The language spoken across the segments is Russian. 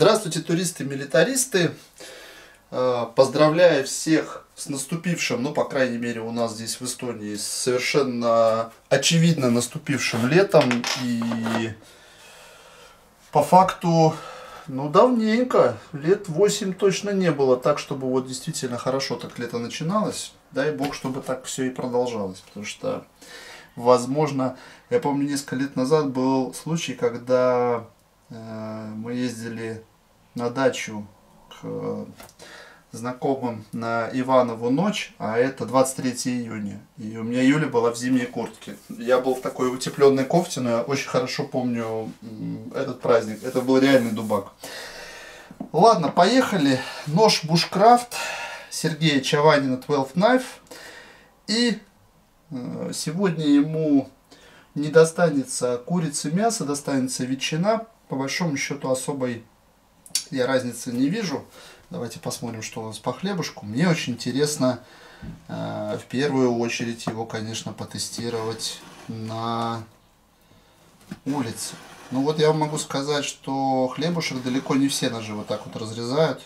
Здравствуйте, туристы-милитаристы! Э, поздравляю всех с наступившим, ну, по крайней мере, у нас здесь в Эстонии, совершенно очевидно наступившим летом. И по факту, ну, давненько, лет 8 точно не было так, чтобы вот действительно хорошо так лето начиналось. Дай бог, чтобы так все и продолжалось, потому что, возможно, я помню, несколько лет назад был случай, когда э, мы ездили на дачу к знакомым на Иванову ночь, а это 23 июня. И у меня Юля была в зимней куртке. Я был в такой утепленной кофте, но я очень хорошо помню этот праздник. Это был реальный дубак. Ладно, поехали. Нож Бушкрафт Сергея Чаванина 12 Knife. И э, сегодня ему не достанется курицы мясо, достанется ветчина. По большому счету особой я разницы не вижу. Давайте посмотрим, что у нас по хлебушку. Мне очень интересно э, в первую очередь его, конечно, потестировать на улице. Ну вот я могу сказать, что хлебушек далеко не все ножи вот так вот разрезают.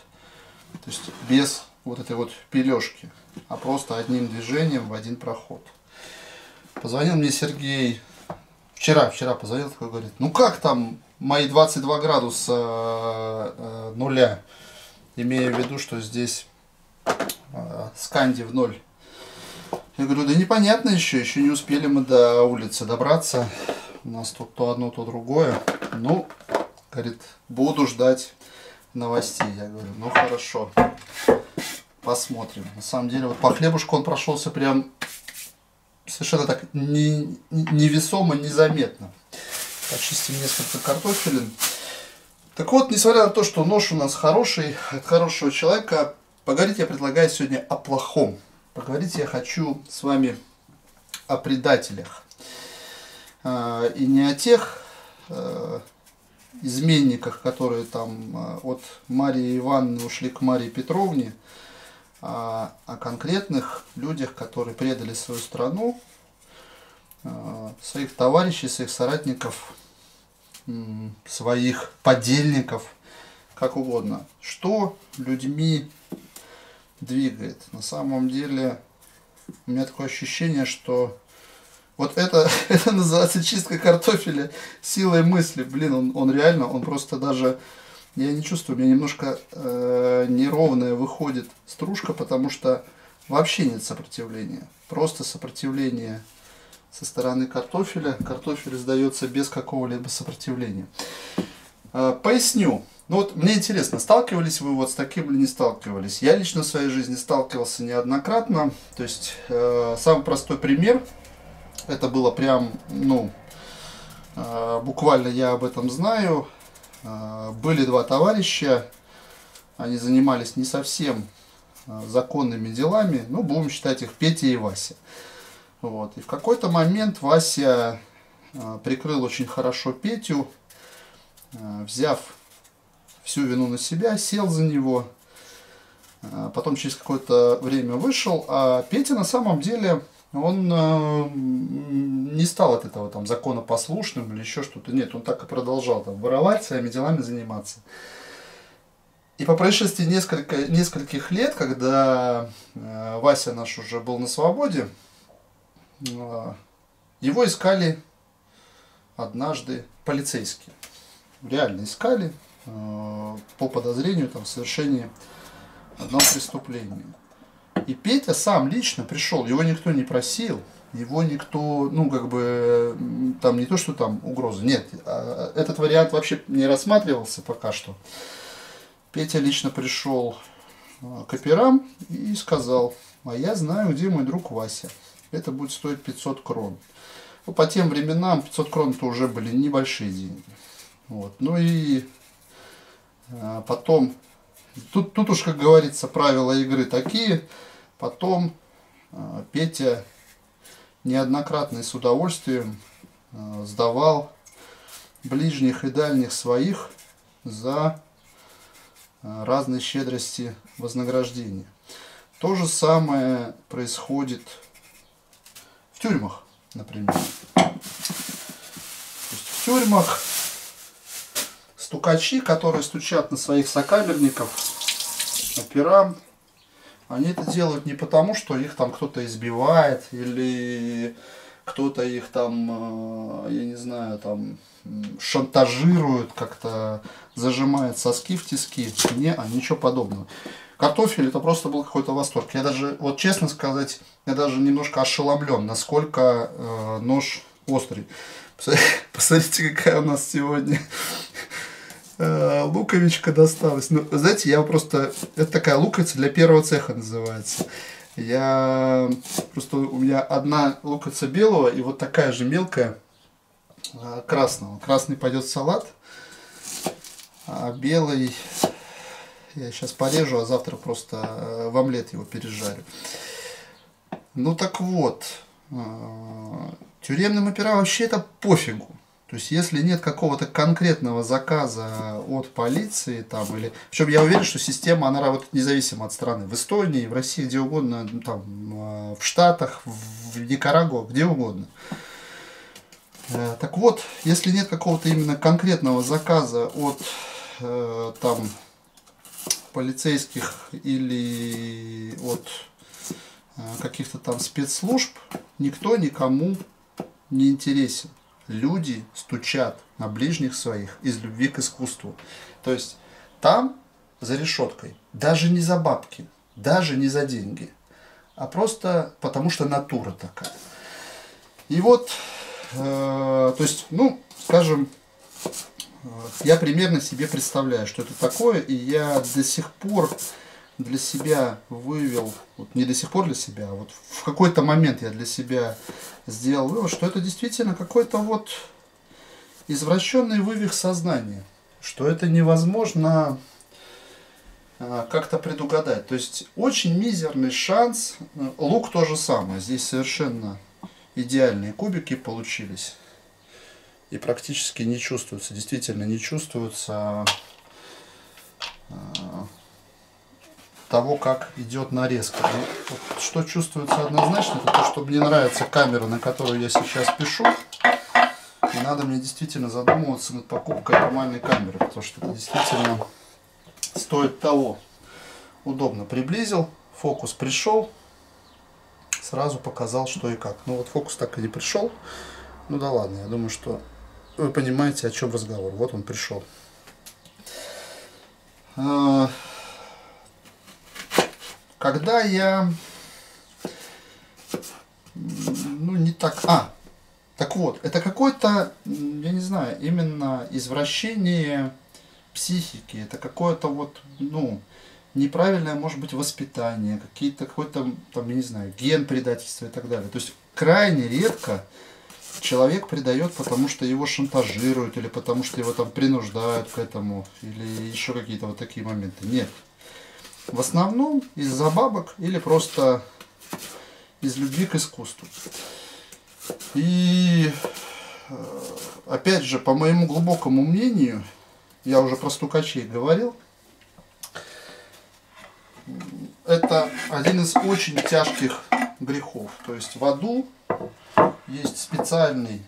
То есть без вот этой вот пележки, а просто одним движением в один проход. Позвонил мне Сергей вчера, вчера позвонил, такой говорит, ну как там мои 22 градуса э, нуля? имея в виду, что здесь э, сканди в ноль. Я говорю, да непонятно еще, еще не успели мы до улицы добраться. У нас тут то одно, то другое. Ну, говорит, буду ждать новостей. Я говорю, ну хорошо, посмотрим. На самом деле, вот по хлебушку он прошелся прям совершенно так не, невесомо, незаметно. Почистим несколько картофелин. Так вот, несмотря на то, что нож у нас хороший, от хорошего человека, поговорить я предлагаю сегодня о плохом. Поговорить я хочу с вами о предателях. А, и не о тех а, изменниках, которые там а, от Марии Ивановны ушли к Марии Петровне, о конкретных людях, которые предали свою страну, своих товарищей, своих соратников своих подельников, как угодно. Что людьми двигает? На самом деле у меня такое ощущение, что вот это, это называется чистка картофеля силой мысли. Блин, он, он реально, он просто даже... Я не чувствую, у меня немножко э, неровная выходит стружка, потому что вообще нет сопротивления. Просто сопротивление со стороны картофеля. Картофель сдается без какого-либо сопротивления. А, поясню. Ну вот мне интересно, сталкивались вы вот с таким или не сталкивались? Я лично в своей жизни сталкивался неоднократно. То есть э, самый простой пример, это было прям, ну, э, буквально я об этом знаю. Э, были два товарища, они занимались не совсем э, законными делами, ну, будем считать их Петя и Вася. Вот. И в какой-то момент Вася э, прикрыл очень хорошо Петю, взяв всю вину на себя, сел за него, потом через какое-то время вышел, а Петя на самом деле он не стал от этого там законопослушным или еще что-то. Нет, он так и продолжал там воровать, своими делами заниматься. И по происшествии несколько, нескольких лет, когда Вася наш уже был на свободе, а, его искали однажды полицейские. Реально искали а, по подозрению там, в совершении одного преступления. И Петя сам лично пришел, его никто не просил, его никто, ну, как бы, там не то, что там угроза, нет, а, этот вариант вообще не рассматривался пока что. Петя лично пришел к операм и сказал, а я знаю, где мой друг Вася это будет стоить 500 крон. Ну, по тем временам 500 крон это уже были небольшие деньги. Вот. Ну и а, потом, тут, тут уж, как говорится, правила игры такие. Потом а, Петя неоднократно и с удовольствием а, сдавал ближних и дальних своих за а, разные щедрости вознаграждения. То же самое происходит тюрьмах, например. В тюрьмах стукачи, которые стучат на своих сокамерников, операм, они это делают не потому, что их там кто-то избивает или кто-то их там, э, я не знаю, там шантажирует, как-то зажимает соски в тиски. Не, а ничего подобного. Картофель это просто был какой-то восторг. Я даже, вот честно сказать, я даже немножко ошеломлен, насколько э, нож острый. Посмотрите, какая у нас сегодня луковичка досталась. Ну, знаете, я просто... Это такая луковица для первого цеха называется. Я... Просто у меня одна луковица белого и вот такая же мелкая э, красного. Красный пойдет в салат, а белый я сейчас порежу, а завтра просто э, в омлет его пережарю. Ну так вот, Тюремным опера вообще это пофигу. То есть, если нет какого-то конкретного заказа от полиции, там, или... Причем я уверен, что система, она работает независимо от страны. В Эстонии, в России, где угодно, ну, там, э, в Штатах, в Никарагуа, где угодно. Э, так вот, если нет какого-то именно конкретного заказа от э, там полицейских или от каких-то там спецслужб, никто никому не интересен. Люди стучат на ближних своих из любви к искусству. То есть там, за решеткой, даже не за бабки, даже не за деньги, а просто потому что натура такая. И вот, э, то есть, ну, скажем, э, я примерно себе представляю, что это такое, и я до сих пор для себя вывел, вот не до сих пор для себя, а вот в какой-то момент я для себя сделал вывод, что это действительно какой-то вот извращенный вывих сознания, что это невозможно а, как-то предугадать. То есть очень мизерный шанс, лук то же самое, здесь совершенно идеальные кубики получились и практически не чувствуются, действительно не чувствуются а, того, как идет нарезка. И вот что чувствуется однозначно, это то, что мне нравится камера, на которую я сейчас пишу. И надо мне действительно задумываться над покупкой нормальной камеры, потому что это действительно стоит того. Удобно приблизил, фокус пришел, сразу показал, что и как. Ну вот фокус так и не пришел. Ну да ладно, я думаю, что вы понимаете, о чем разговор. Вот он пришел. Когда я, ну не так, а, так вот, это какое-то, я не знаю, именно извращение психики, это какое-то вот, ну, неправильное, может быть, воспитание, какие-то какой-то, там, я не знаю, ген предательства и так далее. То есть крайне редко человек предает, потому что его шантажируют, или потому что его там принуждают к этому, или еще какие-то вот такие моменты. Нет. В основном из-за бабок или просто из любви к искусству. И э, опять же, по моему глубокому мнению, я уже про стукачей говорил, это один из очень тяжких грехов. То есть в аду есть специальный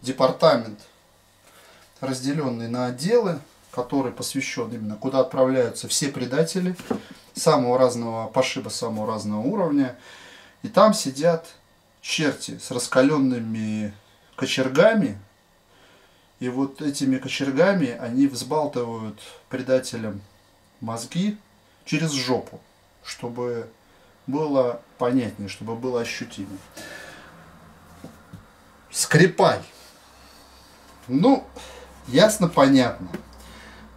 департамент, разделенный на отделы, который посвящен именно, куда отправляются все предатели самого разного пошиба, самого разного уровня. И там сидят черти с раскаленными кочергами. И вот этими кочергами они взбалтывают предателям мозги через жопу, чтобы было понятнее, чтобы было ощутимо. Скрипай. Ну, ясно, понятно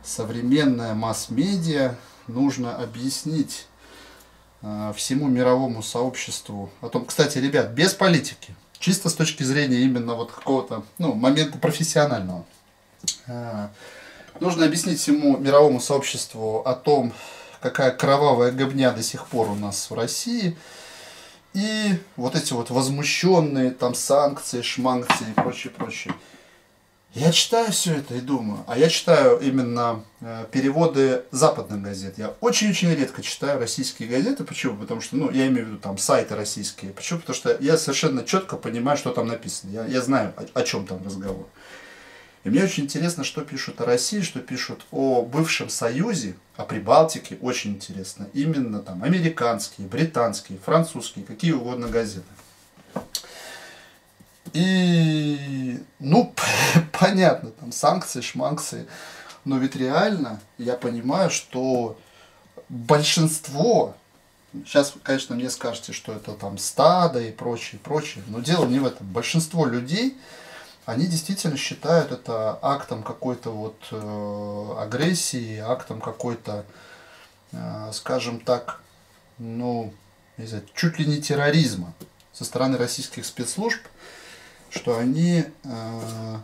современная масс-медиа нужно объяснить э, всему мировому сообществу о том, кстати, ребят, без политики, чисто с точки зрения именно вот какого-то ну, момента профессионального. Э, нужно объяснить всему мировому сообществу о том, какая кровавая гобня до сих пор у нас в России. И вот эти вот возмущенные там санкции, шманкции и прочее, прочее. Я читаю все это и думаю, а я читаю именно э, переводы западных газет. Я очень-очень редко читаю российские газеты. Почему? Потому что, ну, я имею в виду там сайты российские. Почему? Потому что я совершенно четко понимаю, что там написано. Я, я знаю, о, о чем там разговор. И мне очень интересно, что пишут о России, что пишут о бывшем Союзе, о Прибалтике, очень интересно. Именно там американские, британские, французские, какие угодно газеты. И, ну, понятно, там санкции, шманкции, но ведь реально я понимаю, что большинство, сейчас, конечно, мне скажете, что это там стадо и прочее, прочее, но дело не в этом. Большинство людей, они действительно считают это актом какой-то вот э, агрессии, актом какой-то, э, скажем так, ну, не знаю, чуть ли не терроризма со стороны российских спецслужб, что они э,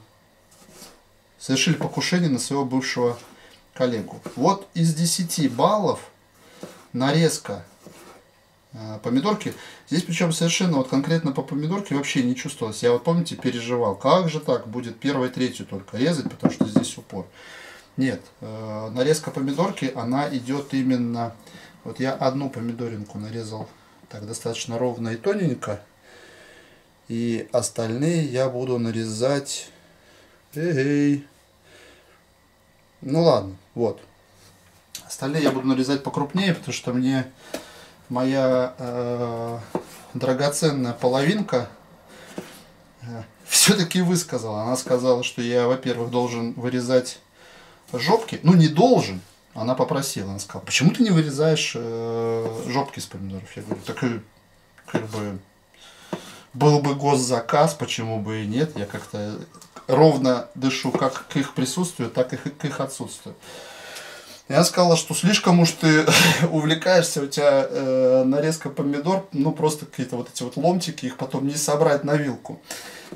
совершили покушение на своего бывшего коллегу. Вот из 10 баллов нарезка э, помидорки. Здесь причем совершенно вот конкретно по помидорке вообще не чувствовалось. Я вот помните переживал, как же так, будет первую и третью только резать, потому что здесь упор. Нет, э, нарезка помидорки, она идет именно... Вот я одну помидоринку нарезал так достаточно ровно и тоненько. И остальные я буду нарезать... Эй, ну ладно, вот. Остальные я буду нарезать покрупнее, потому что мне моя э, драгоценная половинка э, все-таки высказала. Она сказала, что я, во-первых, должен вырезать жопки. Ну, не должен. Она попросила. Она сказала, почему ты не вырезаешь э, жопки из помидоров? Я говорю, так как бы был бы госзаказ, почему бы и нет. Я как-то ровно дышу как к их присутствию, так и к их отсутствию. Я сказала, что слишком уж ты увлекаешься, у тебя э, нарезка помидор, ну просто какие-то вот эти вот ломтики, их потом не собрать на вилку.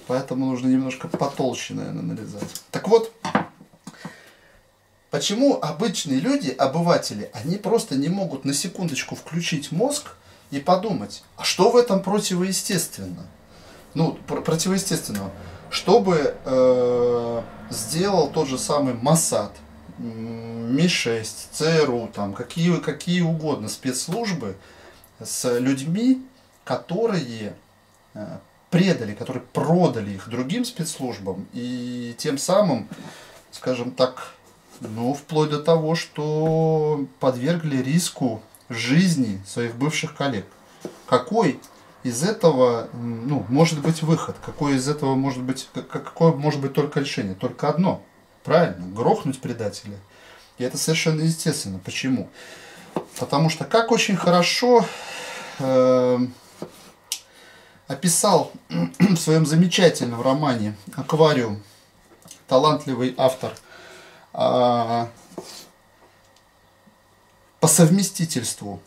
Поэтому нужно немножко потолще, наверное, нарезать. Так вот, почему обычные люди, обыватели, они просто не могут на секундочку включить мозг и подумать, а что в этом противоестественно? Ну, противоестественного чтобы э, сделал тот же самый Масад, Ми-6, ЦРУ, там, какие, какие угодно спецслужбы с людьми, которые э, предали, которые продали их другим спецслужбам и тем самым, скажем так, ну, вплоть до того, что подвергли риску жизни своих бывших коллег. Какой из этого ну, может быть выход? Какое из этого может быть, какое может быть только решение? Только одно. Правильно, грохнуть предателя. И это совершенно естественно. Почему? Потому что как очень хорошо э, описал в своем замечательном романе «Аквариум» талантливый автор э, по совместительству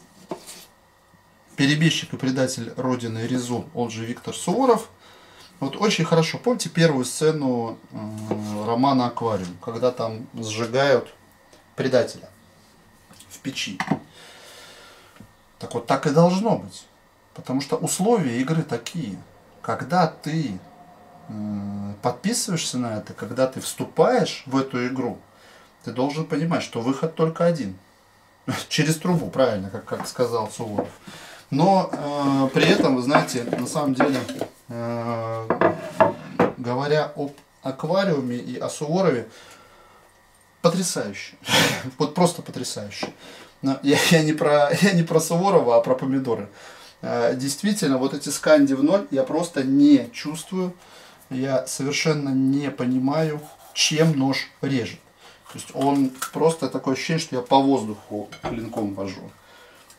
перебежчик и предатель Родины Резун, он же Виктор Суворов. Вот очень хорошо. Помните первую сцену романа «Аквариум», когда там сжигают предателя в печи. Так вот, так и должно быть. Потому что условия игры такие. Когда ты подписываешься на это, когда ты вступаешь в эту игру, ты должен понимать, что выход только один. Через трубу, правильно, как, как сказал Суворов. Но э, при этом, вы знаете, на самом деле, э, говоря об аквариуме и о Суворове, потрясающе. вот просто потрясающе. Но я, я, не про, я не про Суворова, а про помидоры. Э, действительно, вот эти сканди в ноль я просто не чувствую. Я совершенно не понимаю, чем нож режет. То есть он просто такое ощущение, что я по воздуху клинком вожу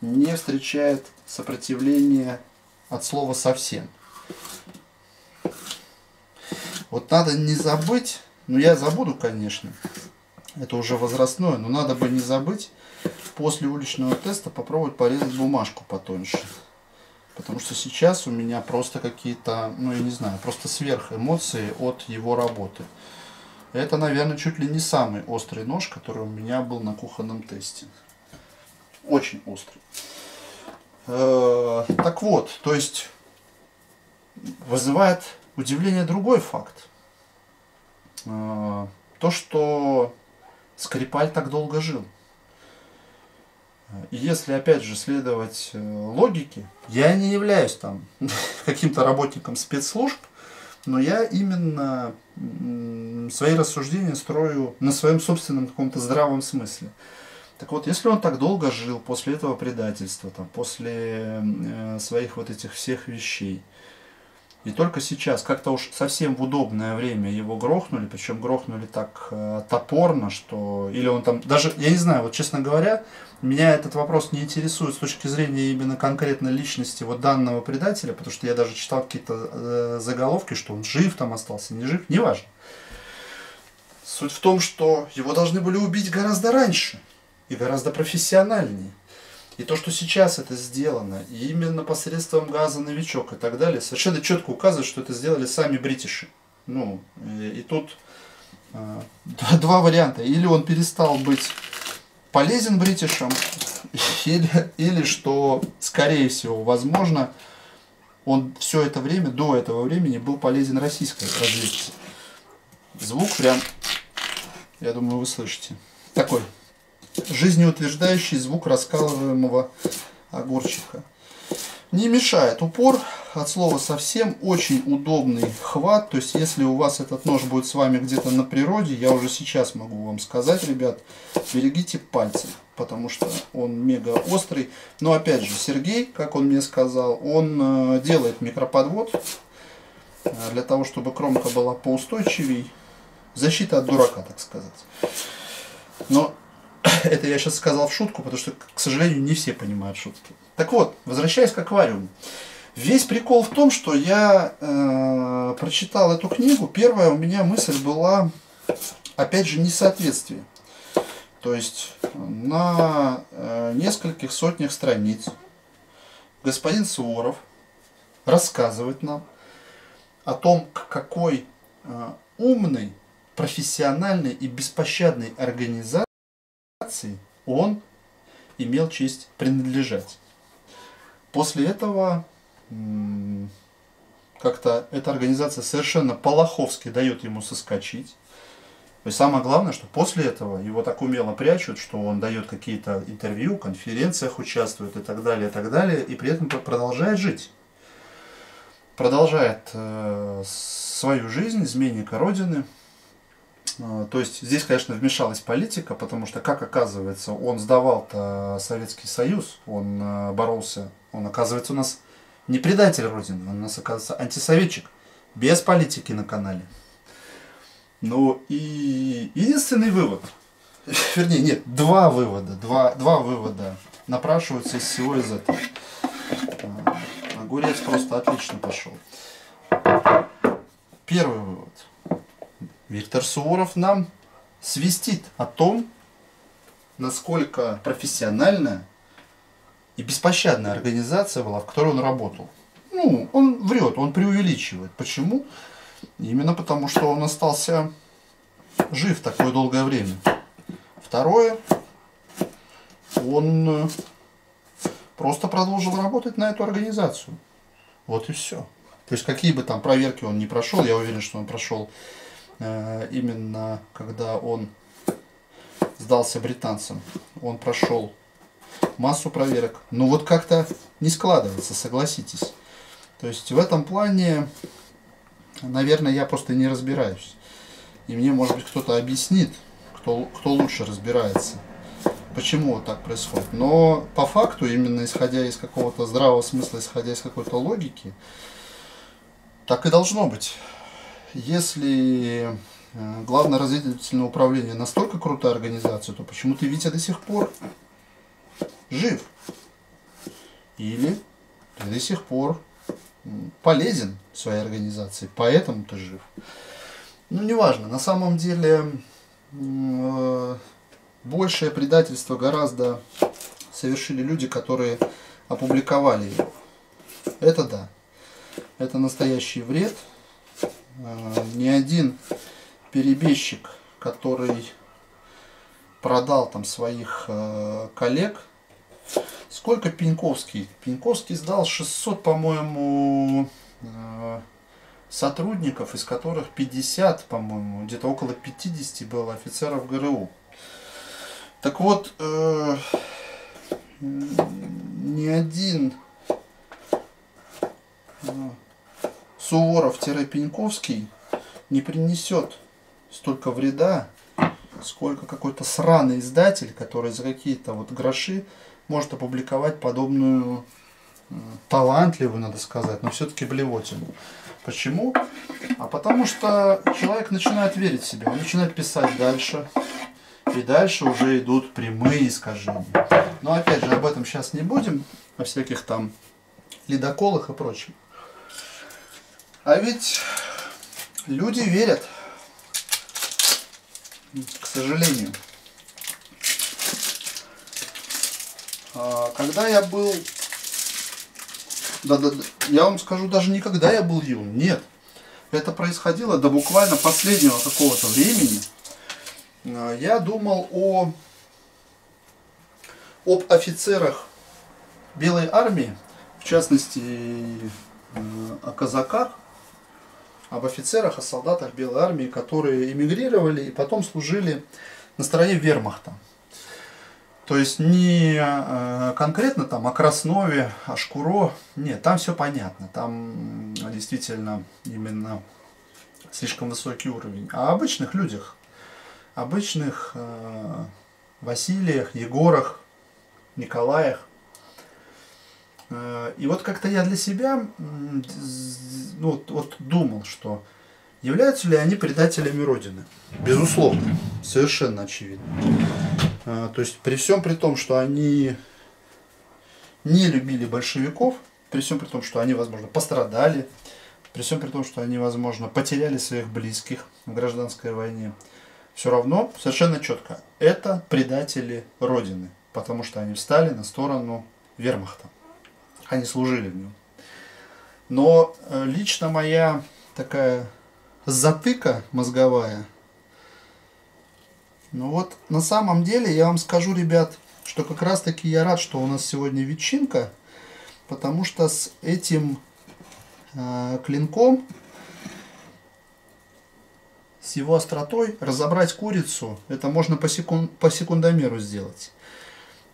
не встречает сопротивления от слова совсем. Вот надо не забыть, ну я забуду, конечно, это уже возрастное, но надо бы не забыть после уличного теста попробовать порезать бумажку потоньше. Потому что сейчас у меня просто какие-то, ну я не знаю, просто сверх эмоции от его работы. Это, наверное, чуть ли не самый острый нож, который у меня был на кухонном тесте очень острый. Э, так вот, то есть вызывает удивление другой факт. Э, то, что Скрипаль так долго жил. И если, опять же, следовать э, логике, я не являюсь там каким-то работником спецслужб, но я именно свои рассуждения строю на своем собственном каком-то здравом смысле. Так вот, если он так долго жил после этого предательства, там, после э, своих вот этих всех вещей, и только сейчас, как-то уж совсем в удобное время его грохнули, причем грохнули так э, топорно, что... Или он там... Даже, я не знаю, вот честно говоря, меня этот вопрос не интересует с точки зрения именно конкретно личности вот данного предателя, потому что я даже читал какие-то э, заголовки, что он жив там остался, не жив, неважно. Суть в том, что его должны были убить гораздо раньше и гораздо профессиональнее. И то, что сейчас это сделано, и именно посредством газа новичок и так далее, совершенно четко указывает, что это сделали сами бритиши. Ну, и, и тут э, два варианта. Или он перестал быть полезен бритишам, или, или что, скорее всего, возможно, он все это время, до этого времени, был полезен российской разведке. Звук прям, я думаю, вы слышите. Такой жизнеутверждающий звук раскалываемого огурчика. Не мешает упор, от слова совсем, очень удобный хват. То есть, если у вас этот нож будет с вами где-то на природе, я уже сейчас могу вам сказать, ребят, берегите пальцы, потому что он мега острый. Но опять же, Сергей, как он мне сказал, он э, делает микроподвод э, для того, чтобы кромка была поустойчивей. Защита от дурака, так сказать. Но это я сейчас сказал в шутку, потому что, к сожалению, не все понимают шутки. Так вот, возвращаясь к аквариуму. Весь прикол в том, что я э, прочитал эту книгу. Первая у меня мысль была, опять же, несоответствие. То есть на э, нескольких сотнях страниц господин Суворов рассказывает нам о том, какой э, умной, профессиональной и беспощадной организации он имел честь принадлежать. После этого как-то эта организация совершенно полоховски дает ему соскочить. Есть самое главное, что после этого его так умело прячут, что он дает какие-то интервью, конференциях участвует и так далее, и так далее, и при этом продолжает жить. Продолжает э, свою жизнь, изменника Родины, то есть здесь, конечно, вмешалась политика, потому что, как оказывается, он сдавал-то Советский Союз, он а, боролся, он, оказывается, у нас не предатель Родины, он у нас, оказывается, антисоветчик, без политики на канале. Ну и единственный вывод, вернее, нет, два вывода, два, два вывода напрашиваются из всего из этого. А, огурец просто отлично пошел. Первый вывод – Виктор Суворов нам свистит о том, насколько профессиональная и беспощадная организация была, в которой он работал. Ну, он врет, он преувеличивает. Почему? Именно потому, что он остался жив такое долгое время. Второе, он э, просто продолжил работать на эту организацию. Вот и все. То есть какие бы там проверки он не прошел, я уверен, что он прошел именно когда он сдался британцам, он прошел массу проверок. Но вот как-то не складывается, согласитесь. То есть в этом плане, наверное, я просто не разбираюсь. И мне, может быть, кто-то объяснит, кто, кто лучше разбирается, почему вот так происходит. Но по факту, именно исходя из какого-то здравого смысла, исходя из какой-то логики, так и должно быть если э, Главное разведывательное управление настолько крутая организация, то почему-то Витя до сих пор жив. Или ты до сих пор полезен своей организации, поэтому ты жив. Ну, неважно, на самом деле э, большее предательство гораздо совершили люди, которые опубликовали его. Это да. Это настоящий вред, ни один перебежчик, который продал там своих э, коллег, сколько Пеньковский? Пеньковский сдал 600, по-моему, э, сотрудников, из которых 50, по-моему, где-то около 50 было офицеров ГРУ. Так вот, э, ни один Суворов-Пеньковский не принесет столько вреда, сколько какой-то сраный издатель, который за какие-то вот гроши может опубликовать подобную э, талантливую, надо сказать, но все-таки блевотину. Почему? А потому что человек начинает верить в себя, он начинает писать дальше, и дальше уже идут прямые искажения. Но опять же, об этом сейчас не будем, о всяких там ледоколах и прочем. А ведь люди верят, к сожалению. А, когда я был... Да, да, я вам скажу, даже не когда я был юн, нет. Это происходило до буквально последнего какого-то времени. А, я думал о, об офицерах Белой армии, в частности о казаках, об офицерах, о солдатах Белой армии, которые эмигрировали и потом служили на стороне вермахта. То есть не э, конкретно там о Краснове, о Шкуро, нет, там все понятно, там действительно именно слишком высокий уровень. А обычных людях, обычных э, Василиях, Егорах, Николаях, Э, и вот как-то я для себя ну, вот, вот думал, что являются ли они предателями Родины. Безусловно, совершенно очевидно. Э, то есть при всем при том, что они не любили большевиков, при всем при том, что они, возможно, пострадали, при всем при том, что они, возможно, потеряли своих близких в гражданской войне, все равно совершенно четко, это предатели Родины, потому что они встали на сторону вермахта они служили в нем. Но э, лично моя такая затыка мозговая, ну вот на самом деле я вам скажу, ребят, что как раз таки я рад, что у нас сегодня ветчинка, потому что с этим э, клинком, с его остротой, разобрать курицу, это можно по, секунд, по секундомеру сделать.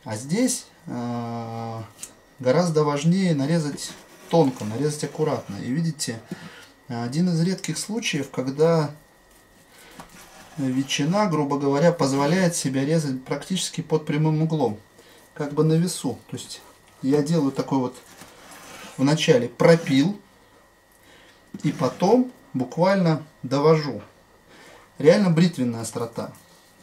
А здесь э, гораздо важнее нарезать тонко, нарезать аккуратно. И видите, один из редких случаев, когда ветчина, грубо говоря, позволяет себя резать практически под прямым углом, как бы на весу. То есть я делаю такой вот вначале пропил и потом буквально довожу. Реально бритвенная острота.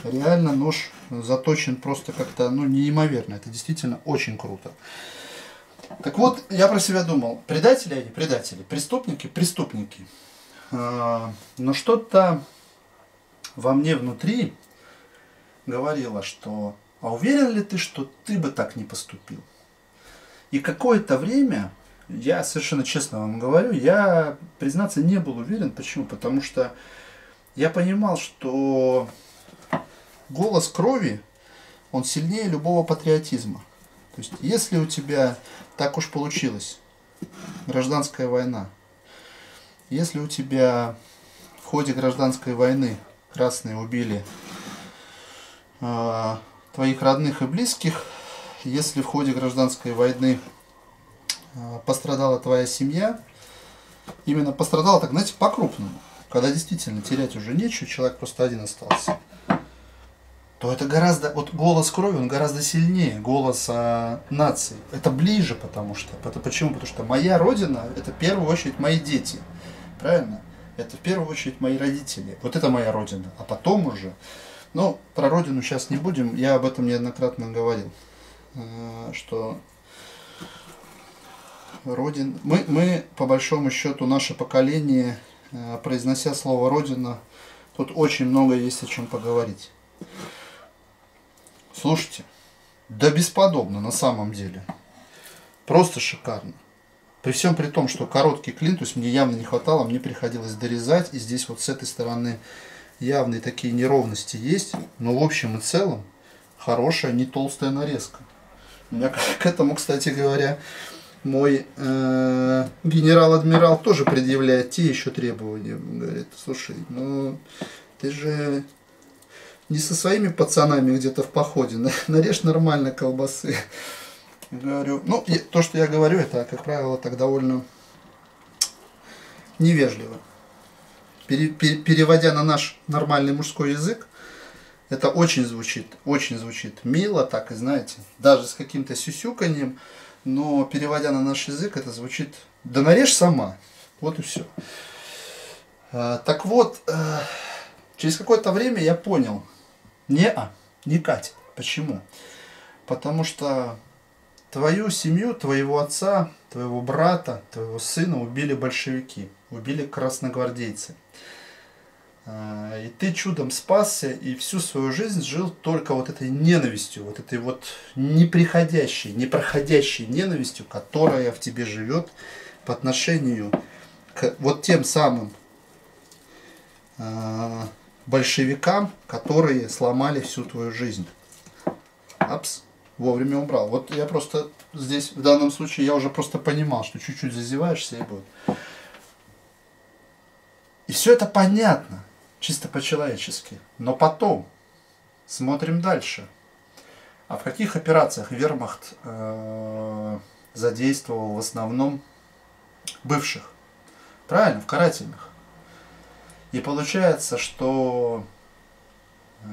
Реально нож заточен просто как-то ну, неимоверно. Это действительно очень круто. Так вот, я про себя думал, предатели они, предатели, преступники, преступники. А, но что-то во мне внутри говорило, что а уверен ли ты, что ты бы так не поступил? И какое-то время, я совершенно честно вам говорю, я, признаться, не был уверен. Почему? Потому что я понимал, что голос крови, он сильнее любого патриотизма. То есть, если у тебя так уж получилось, гражданская война, если у тебя в ходе гражданской войны красные убили э, твоих родных и близких, если в ходе гражданской войны э, пострадала твоя семья, именно пострадала так, знаете, по-крупному, когда действительно терять уже нечего, человек просто один остался то это гораздо, вот голос крови, он гораздо сильнее голос а, нации. Это ближе, потому что. Это почему? Потому что моя родина, это в первую очередь мои дети. Правильно? Это в первую очередь мои родители. Вот это моя родина. А потом уже, ну, про родину сейчас не будем, я об этом неоднократно говорил, а, что родин... мы, мы, по большому счету, наше поколение, а, произнося слово родина, тут очень много есть о чем поговорить. Слушайте, да бесподобно на самом деле. Просто шикарно. При всем при том, что короткий клин, то есть мне явно не хватало, мне приходилось дорезать. И здесь вот с этой стороны явные такие неровности есть. Но в общем и целом хорошая, не толстая нарезка. У меня к этому, кстати говоря, мой э, генерал-адмирал тоже предъявляет те еще требования. Говорит, слушай, ну ты же не со своими пацанами где-то в походе, нарежь нормально колбасы. Говорю, ну, то, что я говорю, это, как правило, так довольно невежливо. Пере, пере, переводя на наш нормальный мужской язык, это очень звучит, очень звучит мило, так и знаете, даже с каким-то сюсюканьем, но переводя на наш язык, это звучит «да нарежь сама». Вот и все. А, так вот, э, через какое-то время я понял, не а, не катит. Почему? Потому что твою семью, твоего отца, твоего брата, твоего сына убили большевики, убили красногвардейцы. А, и ты чудом спасся и всю свою жизнь жил только вот этой ненавистью, вот этой вот неприходящей, непроходящей ненавистью, которая в тебе живет по отношению к вот тем самым э, большевикам, которые сломали всю твою жизнь. Апс, вовремя убрал. Вот я просто здесь, в данном случае, я уже просто понимал, что чуть-чуть зазеваешься и будет. И все это понятно чисто по-человечески. Но потом смотрим дальше. А в каких операциях вермахт э, задействовал в основном бывших? Правильно, в карательных. И получается, что э,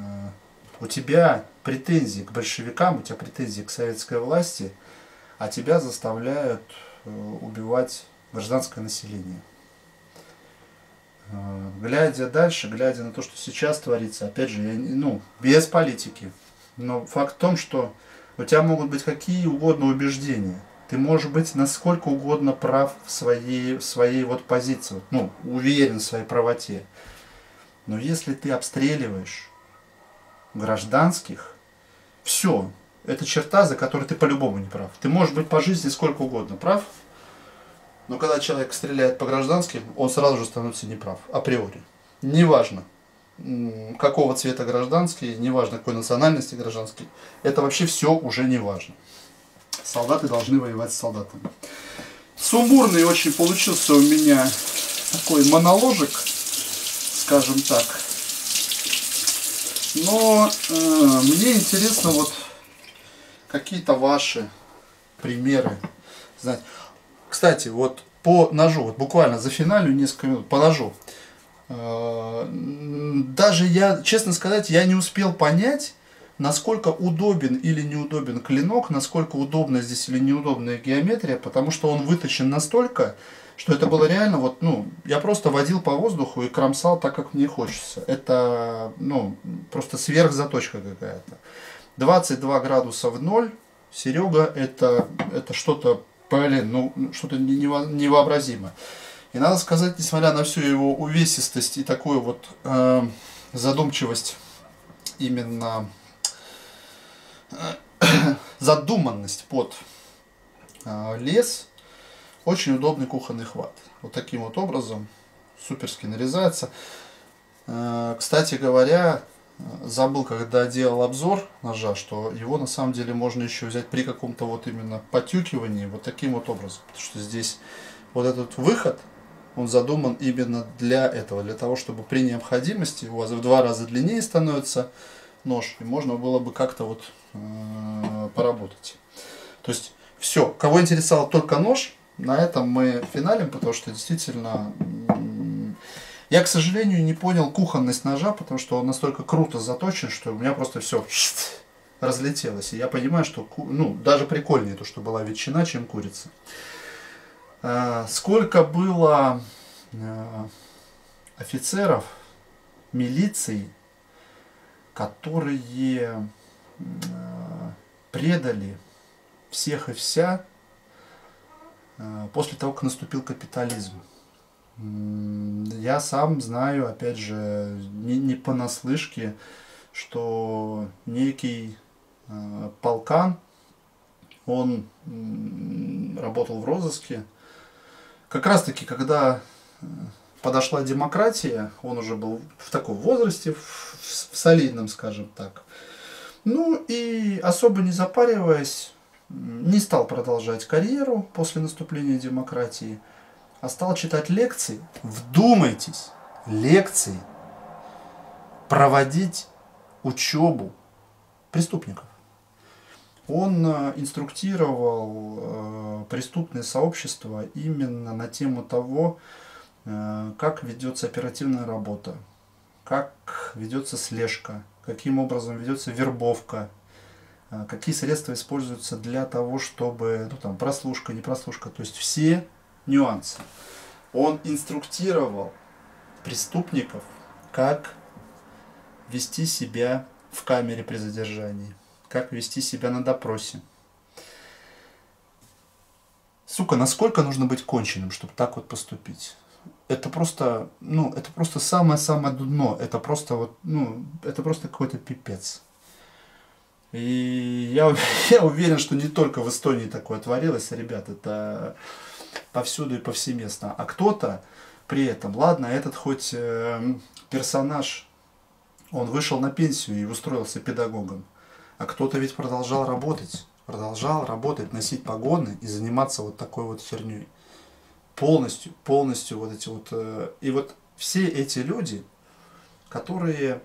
у тебя претензии к большевикам, у тебя претензии к советской власти, а тебя заставляют э, убивать гражданское население. Э, глядя дальше, глядя на то, что сейчас творится, опять же, я, ну, без политики, но факт в том, что у тебя могут быть какие угодно убеждения. Ты можешь быть насколько угодно прав в своей, в своей вот позиции, ну, уверен в своей правоте. Но если ты обстреливаешь гражданских, все, это черта, за которой ты по-любому не прав. Ты можешь быть по жизни сколько угодно прав, но когда человек стреляет по гражданским, он сразу же становится неправ, априори. Неважно, какого цвета гражданский, неважно какой национальности гражданский, это вообще все уже не важно. Солдаты должны воевать с солдатами. Сумбурный очень получился у меня такой моноложик, скажем так. Но э, мне интересно вот какие-то ваши примеры знать. Кстати, вот по ножу, вот буквально за финалю несколько минут, по ножу. Э, даже я, честно сказать, я не успел понять, насколько удобен или неудобен клинок, насколько удобна здесь или неудобная геометрия, потому что он выточен настолько, что это было реально, вот, ну, я просто водил по воздуху и кромсал так, как мне хочется. Это, ну, просто сверхзаточка какая-то. 22 градуса в ноль, Серега, это, это что-то блин, ну что-то невообразимое. И надо сказать, несмотря на всю его увесистость и такую вот э, задумчивость, именно задуманность под э, лес, очень удобный кухонный хват. Вот таким вот образом суперски нарезается. Э, кстати говоря, забыл, когда делал обзор ножа, что его на самом деле можно еще взять при каком-то вот именно потюкивании, вот таким вот образом. Потому что здесь вот этот выход, он задуман именно для этого, для того, чтобы при необходимости у вас в два раза длиннее становится нож, и можно было бы как-то вот э, поработать. То есть все, кого интересовал только нож, на этом мы финалим, потому что действительно я, к сожалению, не понял кухонность ножа, потому что он настолько круто заточен, что у меня просто все разлетелось. И я понимаю, что ну, даже прикольнее то, что была ветчина, чем курица. А, сколько было а, офицеров милиции, которые а, предали всех и вся после того, как наступил капитализм. Я сам знаю, опять же, не, не понаслышке, что некий э, полкан, он э, работал в розыске. Как раз таки, когда э, подошла демократия, он уже был в таком возрасте, в, в солидном, скажем так. Ну и особо не запариваясь, не стал продолжать карьеру после наступления демократии – а стал читать лекции, вдумайтесь, лекции, проводить учебу преступников. Он э, инструктировал э, преступные сообщества именно на тему того, э, как ведется оперативная работа, как ведется слежка, каким образом ведется вербовка, э, какие средства используются для того, чтобы, ну там, прослушка, не прослушка, то есть все нюансы. Он инструктировал преступников, как вести себя в камере при задержании, как вести себя на допросе. Сука, насколько нужно быть конченым, чтобы так вот поступить? Это просто, ну, это просто самое-самое дно. Это просто вот, ну, это просто какой-то пипец. И я, я уверен, что не только в Эстонии такое творилось, ребят, это повсюду и повсеместно. А кто-то при этом, ладно, этот хоть э, персонаж, он вышел на пенсию и устроился педагогом, а кто-то ведь продолжал работать, продолжал работать, носить погоны и заниматься вот такой вот херней. Полностью, полностью вот эти вот... Э, и вот все эти люди, которые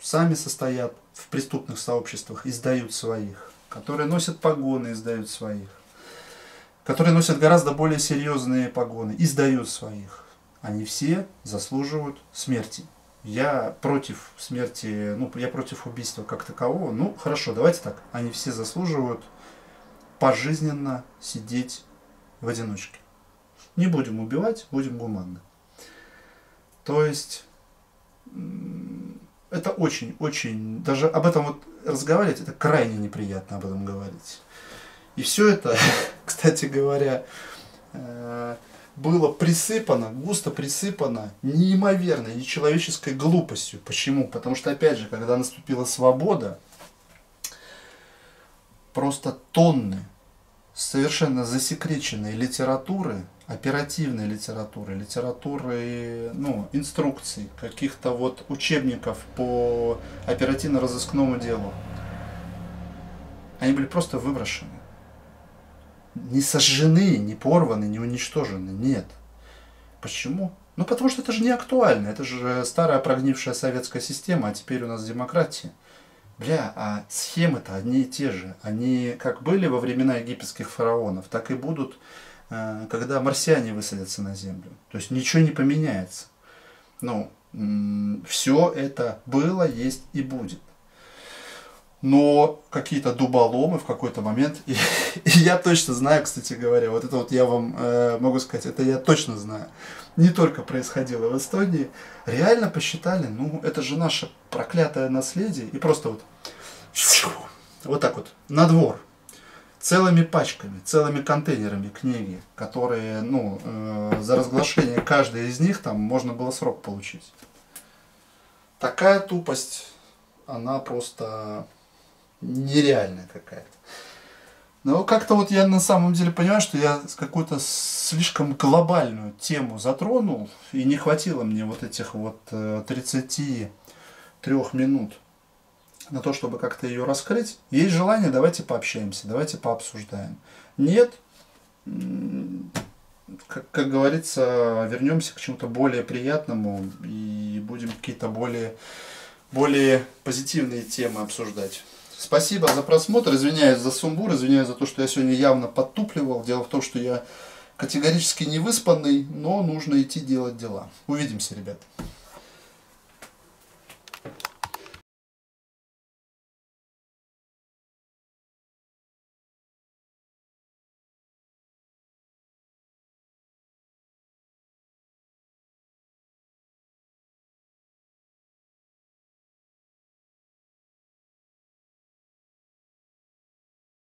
сами состоят в преступных сообществах, издают своих, которые носят погоны, издают своих, которые носят гораздо более серьезные погоны, издают своих. Они все заслуживают смерти. Я против смерти, ну, я против убийства как такового. Ну, хорошо, давайте так. Они все заслуживают пожизненно сидеть в одиночке. Не будем убивать, будем гуманны. То есть, это очень-очень, даже об этом вот разговаривать, это крайне неприятно об этом говорить. И все это, кстати говоря, э, было присыпано, густо присыпано неимоверной, нечеловеческой глупостью. Почему? Потому что, опять же, когда наступила свобода, просто тонны совершенно засекреченной литературы, оперативной литературы, литературы, ну, инструкций, каких-то вот учебников по оперативно-розыскному делу, они были просто выброшены не сожжены, не порваны, не уничтожены. Нет. Почему? Ну, потому что это же не актуально. Это же старая прогнившая советская система, а теперь у нас демократия. Бля, а схемы-то одни и те же. Они как были во времена египетских фараонов, так и будут, когда марсиане высадятся на Землю. То есть ничего не поменяется. Ну, все это было, есть и будет но какие-то дуболомы в какой-то момент, и, и я точно знаю, кстати говоря, вот это вот я вам э, могу сказать, это я точно знаю, не только происходило в Эстонии, реально посчитали, ну это же наше проклятое наследие, и просто вот, вот так вот, на двор, целыми пачками, целыми контейнерами книги, которые, ну, э, за разглашение каждой из них там можно было срок получить. Такая тупость, она просто нереальная какая-то. Но как-то вот я на самом деле понимаю, что я какую-то слишком глобальную тему затронул, и не хватило мне вот этих вот 33 э, минут на то, чтобы как-то ее раскрыть. Есть желание, давайте пообщаемся, давайте пообсуждаем. Нет, как, как говорится, вернемся к чему-то более приятному и будем какие-то более, более позитивные темы обсуждать. Спасибо за просмотр. Извиняюсь за сумбур, извиняюсь за то, что я сегодня явно подтупливал. Дело в том, что я категорически не выспанный, но нужно идти делать дела. Увидимся, ребят.